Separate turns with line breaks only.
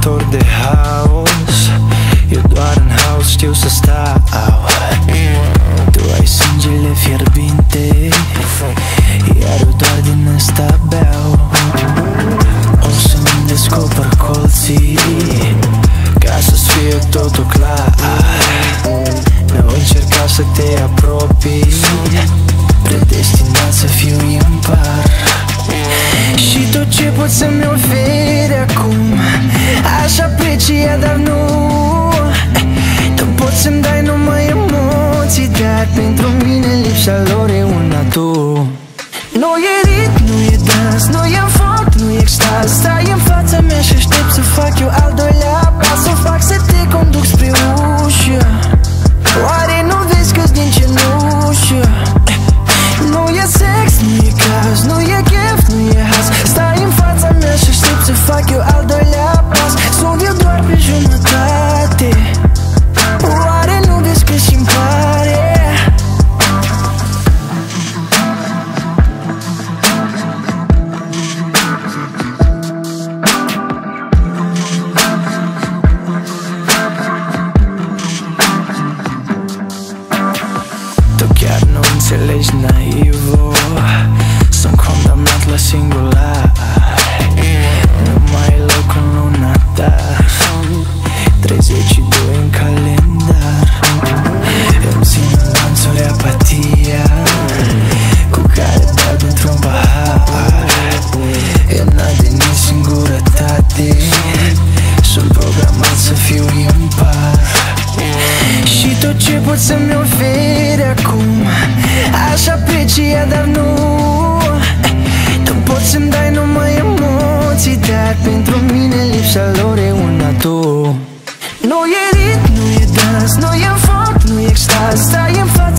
amator de haos. Eu doar în haos știu să stau. Tu ai sângele fierbinte Iar eu doar din ăsta beau. O să-mi descoper colții Ca să-ți fie totul clar. Nu încerca să te apropii Predestinat să fiu impar. Și tot ce pot să-mi oferi acum Aș aprecia, dar nu. Tu poți să-mi dai numai emoții Dar pentru mine lipsa lor e una tu. Nu e ritm, nu e dans, nu e foc, nu e înțelegi naivo Sunt condamnat la singular. Nu mai e loc în luna ta. 32 în calendar. Îmi țin în lanțuri apatia Cu care beau dintr-un pahar. E de nici singurătate. Sunt programat să fiu impar și tot ce pot să-mi oferi acum Aș aprecia, dar nu. Tu poți să-mi dai numai emoții Dar pentru mine lipsa lor e una tu. Nu e rit, nu e dans, nu e foc, nu e extaz Stai în